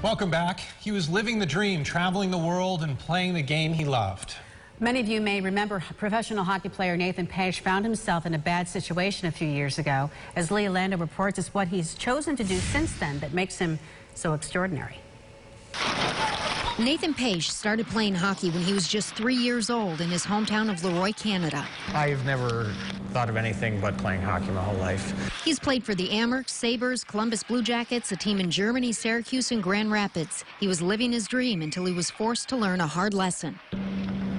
Welcome back. He was living the dream, traveling the world and playing the game he loved. Many of you may remember professional hockey player Nathan Paetsch found himself in a bad situation a few years ago. As Leah Lando reports, it's what he's chosen to do since then that makes him so extraordinary. Nathan Paetsch started playing hockey when he was just three years old in his hometown of Leroy, Canada. I've never thought of anything but playing hockey my whole life. He's played for the Amerks, Sabres, Columbus Blue Jackets, a team in Germany, Syracuse, and Grand Rapids. He was living his dream until he was forced to learn a hard lesson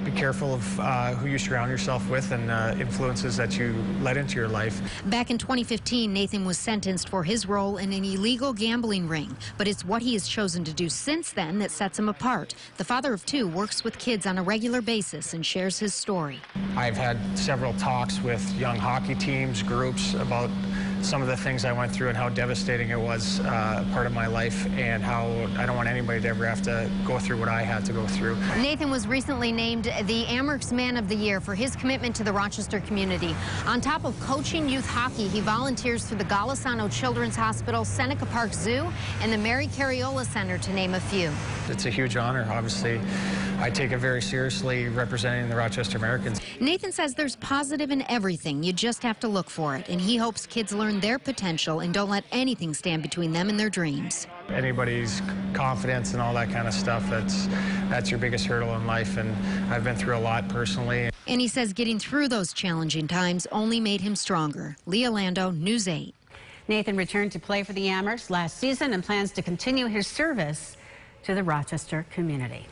be careful of uh, who you surround yourself with and uh, influences that you let into your life. Back in 2015, Nathan was sentenced for his role in an illegal gambling ring, but it's what he has chosen to do since then that sets him apart. The father of two works with kids on a regular basis and shares his story. I've had several talks with young hockey teams, groups about some of the things I went through and how devastating it was uh, part of my life and how I don't want anybody to ever have to go through what I had to go through. Nathan was recently named the Amerks Man of the Year for his commitment to the Rochester community. On top of coaching youth hockey, he volunteers for the Golisano Children's Hospital, Seneca Park Zoo, and the Mary Cariola Center, to name a few. It's a huge honor, obviously. I take it very seriously representing the Rochester Americans. Nathan says there's positive in everything. You just have to look for it. And he hopes kids learn their potential and don't let anything stand between them and their dreams. Anybody's confidence and all that kind of stuff, that's, that's your biggest hurdle in life. And I've been through a lot personally. And he says getting through those challenging times only made him stronger. Leah Lando, News 8. Nathan returned to play for the Amerks last season and plans to continue his service to the Rochester community.